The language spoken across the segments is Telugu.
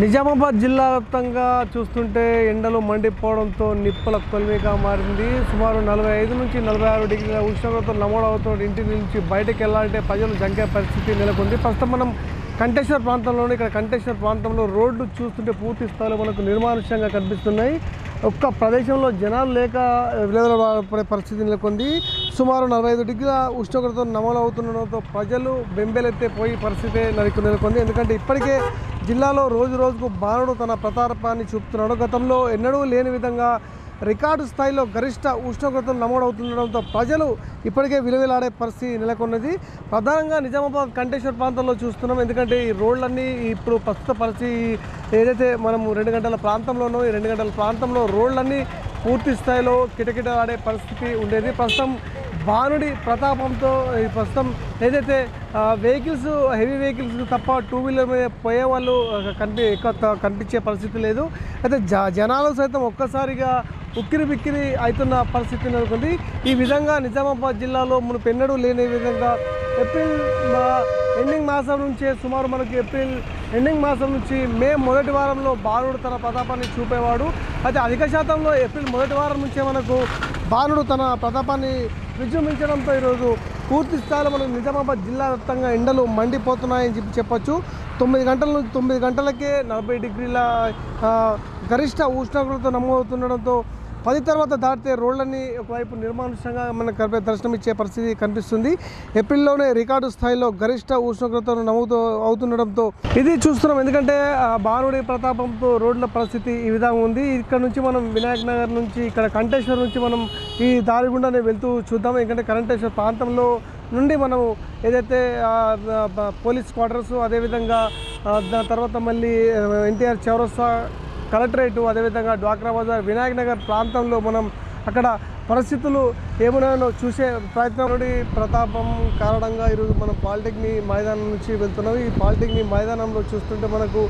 నిజామాబాద్ జిల్లా వ్యాప్తంగా చూస్తుంటే ఎండలు మండిపోవడంతో నిప్పుల కొలిమిగా మారింది. సుమారు నలభై ఐదు నుంచి నలభై ఆరు డిగ్రీల ఉష్ణోగ్రత నమోదవుతున్న ఇంటి నుంచి బయటకు వెళ్ళాలంటే ప్రజలు జంకే పరిస్థితి నెలకొంది. ప్రస్తుతం మనం కంటేశ్వర్ ప్రాంతంలోని ఇక్కడ కంటేశ్వర్ ప్రాంతంలో రోడ్లు చూస్తుంటే పూర్తి స్థాయిలో మనకు నిర్మానుష్యంగా కనిపిస్తున్నాయి. ఒక్క ప్రదేశంలో జనాలు లేక విడుదల పరిస్థితి నెలకొంది. సుమారు నలభై ఐదు డిగ్రీల ఉష్ణోగ్రత నమోదవుతుండడంతో ప్రజలు బెంబేలెత్తే పోయి పరిస్థితి నెలకు నెలకొంది. ఎందుకంటే ఇప్పటికే జిల్లాలో రోజు రోజుకు బాణుడు తన ప్రతాపాన్ని చూపుతున్నాడు. గతంలో ఎన్నడూ లేని విధంగా రికార్డు స్థాయిలో గరిష్ట ఉష్ణోగ్రతలు నమోదవుతుండడంతో ప్రజలు ఇప్పటికే విలువలాడే పరిస్థితి నెలకొన్నది. ప్రధానంగా నిజామాబాద్ కంటేశ్వర్ ప్రాంతంలో చూస్తున్నాం. ఎందుకంటే ఈ రోడ్లన్నీ ఇప్పుడు ప్రస్తుత పరిస్థితి ఏదైతే మనం రెండు గంటల ప్రాంతంలోనో ఈ రెండు గంటల ప్రాంతంలో రోడ్లన్నీ పూర్తి స్థాయిలో కిటకిటలాడే పరిస్థితి ఉండేది. ప్రస్తుతం భానుడి ప్రతాపంతో ఈ ప్రస్తుతం ఏదైతే వెహికల్స్ హెవీ వెహికల్స్ తప్ప టూ వీలర్ మీద పోయే వాళ్ళు కనిపి కనిపించే పరిస్థితి లేదు. అయితే జ జనాలు సైతం ఒక్కసారిగా ఉక్కిరి బిక్కిరి అవుతున్న పరిస్థితి నెలకొంది. ఈ విధంగా నిజామాబాద్ జిల్లాలో మనం పెన్నడూ లేని విధంగా ఏప్రిల్ మా- ఎండింగ్ మాసం నుంచే సుమారు మనకి ఏప్రిల్ ఎండింగ్ మాసం నుంచి మే మొదటి వారంలో బాలుడు తన ప్రతాపాన్ని చూపేవాడు. అయితే అధిక శాతంలో ఏప్రిల్ మొదటి వారం నుంచే మనకు బాలుడు తన ప్రతాపాన్ని విజృంభించడంతో ఈరోజు పూర్తి స్థాయిలో మనకు నిజామాబాద్ జిల్లా వ్యాప్తంగా ఎండలు మండిపోతున్నాయని చెప్పి చెప్పొచ్చు. తొమ్మిది గంటల నుంచి తొమ్మిది గంటలకే నలభై డిగ్రీల గరిష్ట ఉష్ణోగ్రత నమోదవుతుండడంతో పది తర్వాత దాటితే రోడ్లన్నీ ఒకవైపు నిర్మానుష్యంగా మనకు కనిపే దర్శనం ఇచ్చే పరిస్థితి కనిపిస్తుంది. ఏప్రిల్లోనే రికార్డు స్థాయిలో గరిష్ట ఉష్ణోగ్రతను నమోదు అవుతుండడంతో ఇది చూస్తున్నాం. ఎందుకంటే ఆ ప్రతాపంతో రోడ్ల పరిస్థితి ఈ విధంగా ఉంది. ఇక్కడ నుంచి మనం వినాయక నగర్ నుంచి ఇక్కడ కంటేశ్వర్ నుంచి మనం ఈ దారి గుండానే వెళ్తూ చూద్దాం. ఎందుకంటే కంటేశ్వర్ ప్రాంతంలో నుండి మనం ఏదైతే పోలీస్ క్వార్టర్స్ అదేవిధంగా దాని తర్వాత మళ్ళీ ఎన్టీఆర్ చౌరస్తా కలెక్టరేటు అదేవిధంగా డ్వాక్రా బజార్ వినాయక్ నగర్ ప్రాంతంలో మనం అక్కడ పరిస్థితులు ఏమున్నాయో చూసే ప్రయత్నం ప్రతాపం కారణంగా ఈరోజు మనం పాలిటెక్ని మైదానం నుంచి వెళ్తున్నాం ఈ పాలిటెక్నిక్ మైదానంలో చూస్తుంటే మనకు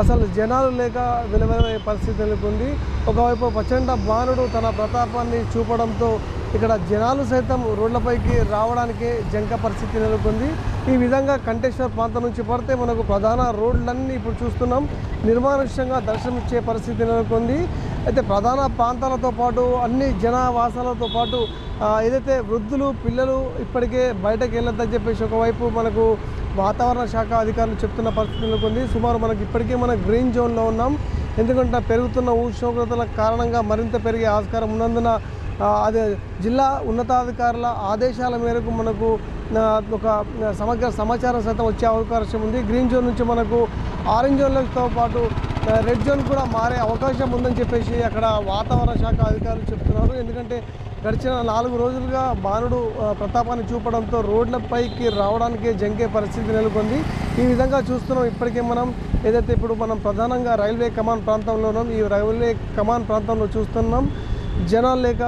అసలు జనాలు లేక విలువైన పరిస్థితి నెలకొంది. ఒకవైపు ప్రచండ బాణుడు తన ప్రతాపాన్ని చూపడంతో ఇక్కడ జనాలు సైతం రోడ్లపైకి రావడానికి జంక పరిస్థితి నెలకొంది. ఈ విధంగా కంటేశ్వర్ ప్రాంతం నుంచి పడితే మనకు ప్రధాన రోడ్లన్నీ ఇప్పుడు చూస్తున్నాం. నిర్మానుష్యంగా దర్శనమిచ్చే పరిస్థితి నెలకొంది. అయితే ప్రధాన ప్రాంతాలతో పాటు అన్ని జనావాసాలతో పాటు ఏదైతే వృద్ధులు పిల్లలు ఇప్పటికే బయటకు వెళ్ళొద్దని చెప్పేసి ఒకవైపు మనకు వాతావరణ శాఖ అధికారులు చెప్తున్న పరిస్థితి నెలకొంది. సుమారు మనకి ఇప్పటికే మనం గ్రీన్ జోన్లో ఉన్నాం. ఎందుకంటే పెరుగుతున్న ఉష్ణోగ్రతల కారణంగా మరింత పెరిగే ఆస్కారం ఉన్నందున అదే జిల్లా ఉన్నతాధికారుల ఆదేశాల మేరకు మనకు ఒక సమగ్ర సమాచారం సైతం వచ్చే అవకాశం ఉంది. గ్రీన్ జోన్ నుంచి మనకు ఆరెంజ్ జోన్లతో పాటు రెడ్ జోన్ కూడా మారే అవకాశం ఉందని చెప్పేసి అక్కడ వాతావరణ శాఖ అధికారులు చెప్తున్నారు. ఎందుకంటే గడిచిన నాలుగు రోజులుగా బాణుడు ప్రతాపాన్ని చూపడంతో రోడ్లపైకి రావడానికి జంకే పరిస్థితి నెలకొంది. ఈ విధంగా చూస్తున్నాం ఇప్పటికే మనం. ఏదైతే ఇప్పుడు మనం ప్రధానంగా రైల్వే కమాన్ ప్రాంతంలో ఉన్నాం ఈ రైల్వే కమాన్ ప్రాంతంలో చూస్తున్నాం. జనాలు లేక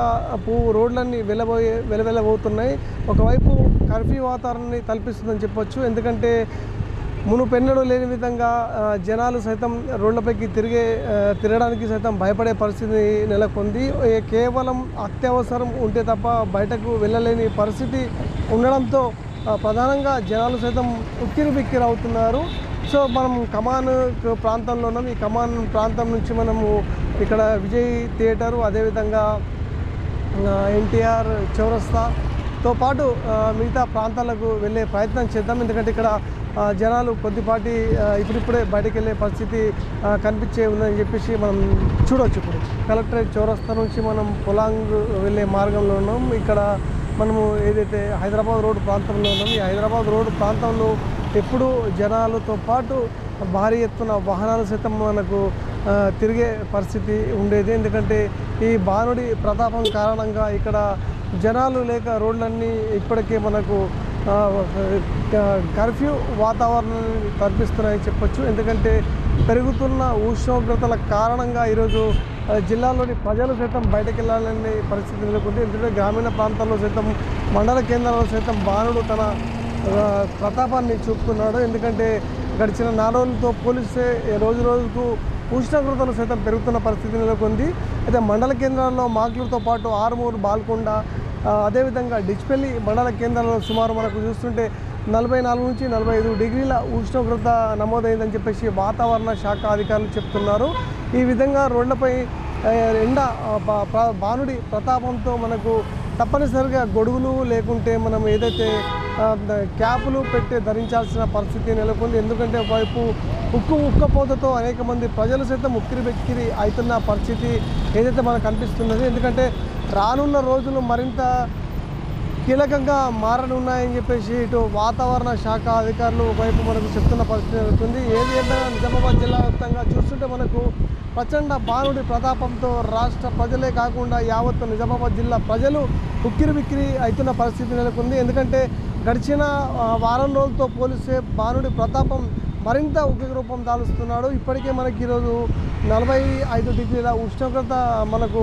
పువ్వు రోడ్లన్నీ వెలబోయే వెలవెలబోతున్నాయి ఒకవైపు కర్ఫ్యూ వాతావరణాన్ని కల్పిస్తుందని చెప్పొచ్చు. ఎందుకంటే మునుపెన్నడూ లేని విధంగా జనాలు సైతం రోడ్లపైకి తిరిగే తిరగడానికి సైతం భయపడే పరిస్థితి నెలకొంది. కేవలం అత్యవసరం ఉంటే తప్ప బయటకు వెళ్ళలేని పరిస్థితి ఉండడంతో ప్రధానంగా జనాలు సైతం ఉక్కిరి బిక్కిరి అవుతున్నారు సో మనం కమాన్ ప్రాంతంలో ఉన్నాం. ఈ కమాన్ ప్రాంతం నుంచి మనము ఇక్కడ విజయ్ థియేటరు అదేవిధంగా ఎన్టీఆర్ చౌరస్తాతో పాటు మిగతా ప్రాంతాలకు వెళ్ళే ప్రయత్నం చేద్దాం. ఎందుకంటే ఇక్కడ జనాలు కొద్దిపాటి ఇప్పుడిప్పుడే బయటకు వెళ్ళే పరిస్థితి కనిపించే ఉందని చెప్పేసి మనం చూడవచ్చు ఇప్పుడు. కలెక్టరేట్ చౌరస్తా నుంచి మనం పొలాంగ్ వెళ్ళే మార్గంలో ఉన్నాం. ఇక్కడ మనము ఏదైతే హైదరాబాద్ రోడ్ ప్రాంతంలో ఉన్నాం ఈ హైదరాబాద్ రోడ్ ప్రాంతంలో ఎప్పుడు జనాలతో పాటు భారీ ఎత్తున వాహనాలు సైతం మనకు తిరిగే పరిస్థితి ఉండేది. ఎందుకంటే ఈ బాణుడి ప్రతాపం కారణంగా ఇక్కడ జనాలు లేక రోడ్లన్నీ ఇప్పటికే మనకు కర్ఫ్యూ వాతావరణాన్ని కల్పిస్తున్నాయని చెప్పొచ్చు. ఎందుకంటే పెరుగుతున్న ఉష్ణోగ్రతల కారణంగా ఈరోజు జిల్లాలోని ప్రజలు సైతం బయటకు వెళ్ళాలనే పరిస్థితి నెలకొంది. ఎందుకంటే గ్రామీణ ప్రాంతాల్లో సైతం మండల కేంద్రాల్లో సైతం బాణుడు తన ప్రతాపాన్ని చూపుతున్నాడు. ఎందుకంటే గడిచిన నాలుగు రోజులతో పోలిస్తే రోజు రోజుకు ఉష్ణోగ్రతలు సైతం పెరుగుతున్న పరిస్థితి నెలకొంది. అయితే మండల కేంద్రాల్లో మాగ్లూరుతో పాటు ఆరుమూరు బాల్కొండ అదేవిధంగా డిచ్పెల్లి మండల కేంద్రాల్లో సుమారు మనకు చూస్తుంటే నలభై నాలుగు నుంచి నలభై ఐదు డిగ్రీల ఉష్ణోగ్రత నమోదైందని చెప్పేసి వాతావరణ శాఖ అధికారులు చెప్తున్నారు. ఈ విధంగా రోడ్లపై ఎండ బానుడి ప్రతాపంతో మనకు తప్పనిసరిగా గొడుగులు లేకుంటే మనం ఏదైతే క్యాపులు పెట్టి ధరించాల్సిన పరిస్థితి నెలకొంది. ఎందుకంటే ఒకవైపు ఉక్కు ఉక్కపోతతో అనేక మంది ప్రజలు సైతం ఉక్కిరి బెక్కిరి అవుతున్న పరిస్థితి ఏదైతే మనకు కనిపిస్తున్నది. ఎందుకంటే రానున్న రోజులు మరింత కీలకంగా మారనున్నాయని చెప్పేసి ఇటు వాతావరణ శాఖ అధికారులు ఒకవైపు మనకు చెప్తున్న పరిస్థితి జరుగుతుంది. ఏది ఏదైనా నిజామాబాద్ జిల్లా వ్యాప్తంగా చూస్తుంటే మనకు ప్రచండ బాణుడి ప్రతాపంతో రాష్ట్ర ప్రజలే కాకుండా యావత్ నిజామాబాద్ జిల్లా ప్రజలు ఉక్కిరి బిక్కిరి అవుతున్న పరిస్థితి నెలకొంది. ఎందుకంటే గడిచిన వారం రోజులతో పోలిస్తే బాణుడి ప్రతాపం మరింత ఉగ్రరూపం దాలుస్తున్నాడు. ఇప్పటికే మనకి ఈరోజు నలభై ఐదు డిగ్రీల ఉష్ణోగ్రత మనకు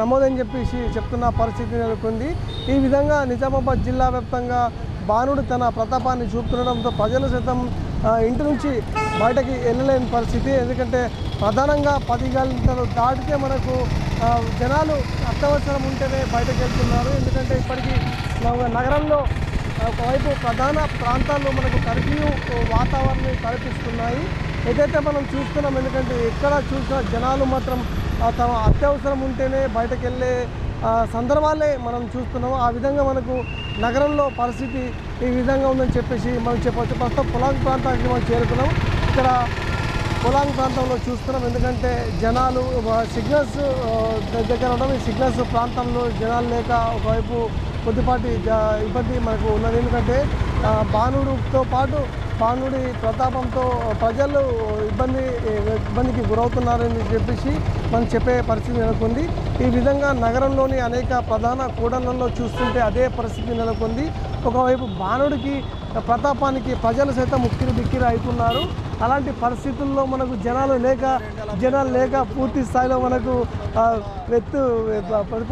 నమోదని చెప్పేసి చెప్తున్న పరిస్థితి నెలకొంది. ఈ విధంగా నిజామాబాద్ జిల్లా వ్యాప్తంగా బాణుడు తన ప్రతాపాన్ని చూపుతుండడంతో ప్రజలు సైతం ఇంటి నుంచి బయటకి వెళ్ళలేని పరిస్థితి. ఎందుకంటే ప్రధానంగా పది గంటలు దాటితే మనకు జనాలు అత్యవసరం ఉంటేనే బయటకు వెళ్తున్నారు. ఎందుకంటే ఇప్పటికీ నగరంలో ఒకవైపు ప్రధాన ప్రాంతాల్లో మనకు కర్ఫ్యూ వాతావరణం కల్పిస్తున్నాయి ఏదైతే మనం చూస్తున్నాం ఎందుకంటే ఎక్కడ చూసినా జనాలు మాత్రం తమ అత్యవసరం ఉంటేనే బయటకు వెళ్ళే సందర్భాలే మనం చూస్తున్నాము ఆ విధంగా మనకు నగరంలో పరిస్థితి ఈ విధంగా ఉందని చెప్పేసి మనం చెప్పవచ్చు. ప్రస్తుతం పొలాంగ్ ప్రాంతానికి మనం చేరుకున్నాం. ఇక్కడ పొలాంగ్ ప్రాంతంలో చూస్తున్నాం. ఎందుకంటే జనాలు సిగ్నల్స్ దగ్గర ఉండడం ఈ సిగ్నల్స్ ప్రాంతంలో జనాలు లేక ఒకవైపు కొద్దిపాటి ఇబ్బంది మనకు ఉన్నది. ఎందుకంటే బాణుడితో పాటు బాణుడి ప్రతాపంతో ప్రజలు ఇబ్బంది ఇబ్బందికి గురవుతున్నారని చెప్పేసి మనం చెప్పే పరిస్థితి నెలకొంది. ఈ విధంగా నగరంలోని అనేక ప్రధాన కూడళ్ళలో చూస్తుంటే అదే పరిస్థితి నెలకొంది. ఒకవైపు బాణుడికి ప్రతాపానికి ప్రజలు సైతం ముక్కిరి బిక్కిరి అవుతున్నారు. అలాంటి పరిస్థితుల్లో మనకు జనాలు లేక జనాలు లేక పూర్తి స్థాయిలో మనకు ఎత్తు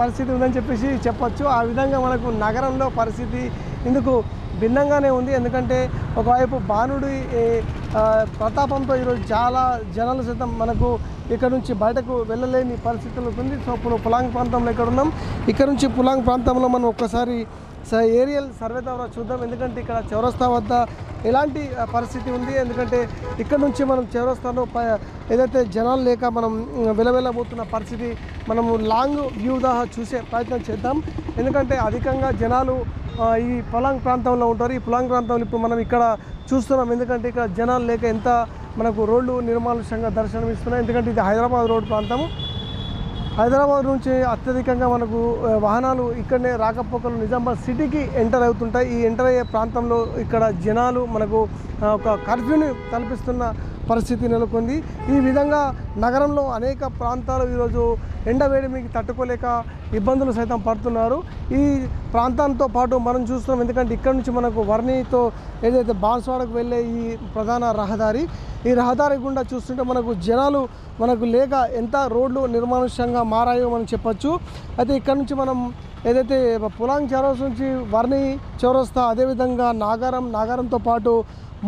పరిస్థితి ఉందని చెప్పేసి చెప్పచ్చు. ఆ విధంగా మనకు నగరంలో పరిస్థితి ఇందుకు భిన్నంగానే ఉంది. ఎందుకంటే ఒకవైపు బాణుడి ప్రతాపంతో ఈరోజు చాలా జనాలు సైతం మనకు ఇక్కడ నుంచి బయటకు వెళ్ళలేని పరిస్థితులు ఉంది. సో ఇప్పుడు పులాంగ్ ప్రాంతంలో ఇక్కడ ఉన్నాం. ఇక్కడ నుంచి పులాంగ్ ప్రాంతంలో మనం ఒక్కసారి స- ఏరియల్ సర్వే ద్వారా చూద్దాం. ఎందుకంటే ఇక్కడ చౌరస్తా వద్ద ఎలాంటి పరిస్థితి ఉంది. ఎందుకంటే ఇక్కడ నుంచి మనం చౌరస్తాలో ప ఏదైతే జనాలు లేక మనం విలవెళ్ళబోతున్న వెలవెలబోతున్న పరిస్థితి మనము లాంగ్ వ్యూ దాహా చూసే ప్రయత్నం చేద్దాం. ఎందుకంటే అధికంగా జనాలు ఈ పొలాంగ్ ప్రాంతంలో ఉంటారు. ఈ పొలాంగ్ ప్రాంతంలో ఇప్పుడు మనం ఇక్కడ చూస్తున్నాం. ఎందుకంటే ఇక్కడ జనాలు లేక ఎంత మనకు రోడ్లు నిర్మానుష్యంగా దర్శనం ఇస్తున్నాయి ఎందుకంటే ఇది హైదరాబాద్ రోడ్ ప్రాంతము. హైదరాబాద్ నుంచి అత్యధికంగా మనకు వాహనాలు ఇక్కడనే రాకపోకలు నిజామాబాద్ సిటీకి ఎంటర్ అవుతుంటాయి. ఈ ఎంటర్ అయ్యే ప్రాంతంలో ఇక్కడ జనాలు మనకు ఒక కర్ఫ్యూని కల్పిస్తున్న పరిస్థితి నెలకొంది. ఈ విధంగా నగరంలో అనేక ప్రాంతాలు ఈరోజు ఎండవేడిమికి తట్టుకోలేక ఇబ్బందులు సైతం పడుతున్నారు. ఈ ప్రాంతంతో పాటు మనం చూస్తున్నాం ఎందుకంటే ఇక్కడ నుంచి మనకు వర్ణితో ఏదైతే బాన్స్వాడకు వెళ్ళే ఈ ప్రధాన రహదారి ఈ రహదారి గుండా చూస్తుంటే మనకు జనాలు మనకు లేక ఎంత రోడ్లు నిర్మానుష్యంగా మారాయో మనం చెప్పచ్చు. అయితే ఇక్కడ నుంచి మనం ఏదైతే పులాంగ్ చౌరస్ నుంచి వర్ణి చౌరస్తా అదేవిధంగా నాగారం నాగారంతో పాటు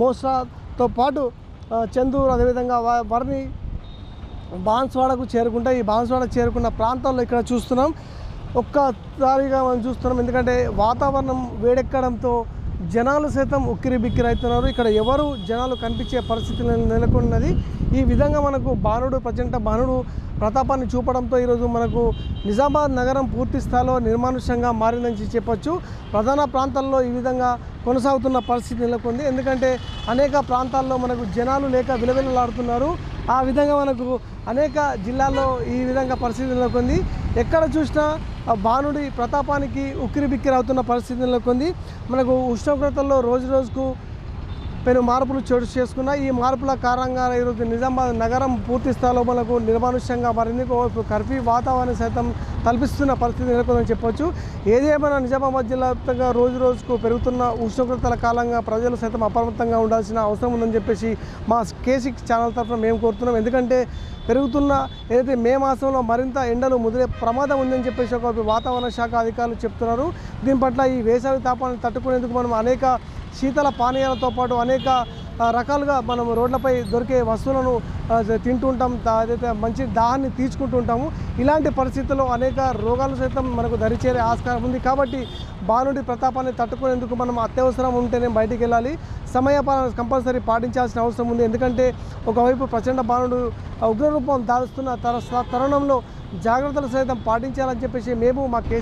మోసాతో పాటు చందూరు అదేవిధంగా వ- వర్ణి బాన్స్వాడకు చేరుకుంటే ఈ బాన్స్వాడకు చేరుకున్న ప్రాంతాల్లో ఇక్కడ చూస్తున్నాం. ఒక్కసారిగా మనం చూస్తున్నాం ఎందుకంటే వాతావరణం వేడెక్కడంతో జనాలు సైతం ఉక్కిరి బిక్కిరి అవుతున్నారు. ఇక్కడ ఎవరు జనాలు కనిపించే పరిస్థితి నెలకొన్నది. ఈ విధంగా మనకు బాణుడు ప్రచండ బాణుడు ప్రతాపాన్ని చూపడంతో ఈరోజు మనకు నిజామాబాద్ నగరం పూర్తి స్థాయిలో నిర్మానుష్యంగా మారిందని చెప్పొచ్చు. ప్రధాన ప్రాంతాల్లో ఈ విధంగా కొనసాగుతున్న పరిస్థితి నెలకొంది. ఎందుకంటే అనేక ప్రాంతాల్లో మనకు జనాలు లేక విలవిలలాడుతున్నారు. ఆ విధంగా మనకు అనేక జిల్లాల్లో ఈ విధంగా పరిస్థితి నెలకొంది. ఎక్కడ చూసినా బాణుడి ప్రతాపానికి ఉక్కిరి బిక్కిరి అవుతున్న పరిస్థితుల్లో నెలకొంది. మనకు ఉష్ణోగ్రతల్లో రోజు రోజుకు పెను మార్పులు చోటు చేసుకున్న ఈ మార్పుల కారణంగా ఈరోజు నిజామాబాద్ నగరం పూర్తి స్థాయిలో మనకు నిర్మానుష్యంగా మరెందుకు కర్ఫీ కర్ఫ్యూ వాతావరణం సైతం కల్పిస్తున్న పరిస్థితి నెలకొందని చెప్పొచ్చు. ఏదేమైనా నిజామాబాద్ జిల్లా వ్యాప్తంగా రోజు రోజుకు పెరుగుతున్న ఉష్ణోగ్రతల కాలంగా ప్రజలు సైతం అప్రమత్తంగా ఉండాల్సిన అవసరం ఉందని చెప్పేసి మా కేసిక్ ఛానల్ తరఫున మేము కోరుతున్నాం. ఎందుకంటే పెరుగుతున్న ఏదైతే మే మాసంలో మరింత ఎండలు ముదిరే ప్రమాదం ఉందని చెప్పేసి ఒక వాతావరణ శాఖ అధికారులు చెప్తున్నారు. దీని పట్ల ఈ వేసవి తాపాన్ని తట్టుకునేందుకు మనం అనేక శీతల పానీయాలతో పాటు అనేక రకాలుగా మనం రోడ్లపై దొరికే వస్తువులను తింటుంటాం తింటూ ఉంటాం. అదైతే మంచి దాన్ని తీర్చుకుంటూ ఉంటాము. ఇలాంటి పరిస్థితుల్లో అనేక రోగాలు సైతం మనకు దరిచేరే ఆస్కారం ఉంది. కాబట్టి బానుడి ప్రతాపాన్ని తట్టుకునేందుకు మనం అత్యవసరం ఉంటేనే బయటికి వెళ్ళాలి. సమయపాలన కంపల్సరీ పాటించాల్సిన అవసరం ఉంది. ఎందుకంటే ఒకవైపు ప్రచండ బాణుడు ఉగ్రరూపం దారుస్తున్న తర తరుణంలో జాగ్రత్తలు సైతం పాటించాలని చెప్పేసి మేము మా కేసు